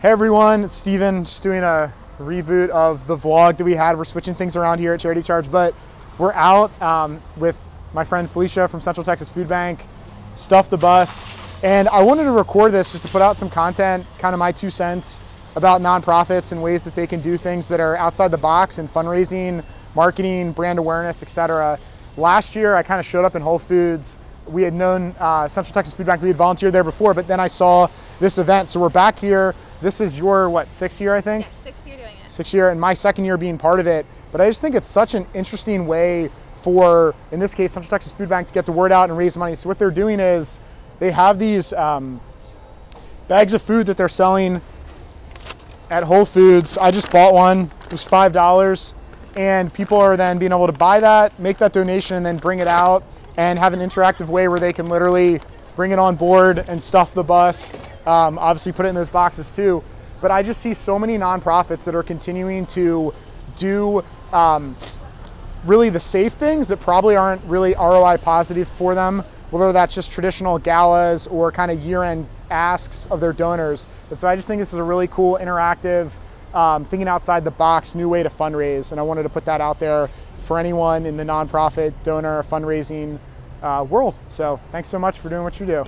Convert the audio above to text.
Hey everyone, it's Stephen, just doing a reboot of the vlog that we had. We're switching things around here at Charity Charge, but we're out um, with my friend Felicia from Central Texas Food Bank, Stuff the Bus, and I wanted to record this just to put out some content, kind of my two cents about nonprofits and ways that they can do things that are outside the box in fundraising, marketing, brand awareness, etc. Last year, I kind of showed up in Whole Foods we had known uh, Central Texas Food Bank. We had volunteered there before, but then I saw this event. So we're back here. This is your, what, sixth year, I think? Yeah, sixth year doing it. Sixth year, and my second year being part of it. But I just think it's such an interesting way for, in this case, Central Texas Food Bank to get the word out and raise money. So what they're doing is they have these um, bags of food that they're selling at Whole Foods. I just bought one. It was $5. And people are then being able to buy that, make that donation, and then bring it out and have an interactive way where they can literally bring it on board and stuff the bus. Um, obviously, put it in those boxes too. But I just see so many nonprofits that are continuing to do um, really the safe things that probably aren't really ROI positive for them, whether that's just traditional galas or kind of year end asks of their donors. And so I just think this is a really cool, interactive, um, thinking outside the box, new way to fundraise. And I wanted to put that out there for anyone in the nonprofit, donor, fundraising uh, world. So thanks so much for doing what you do.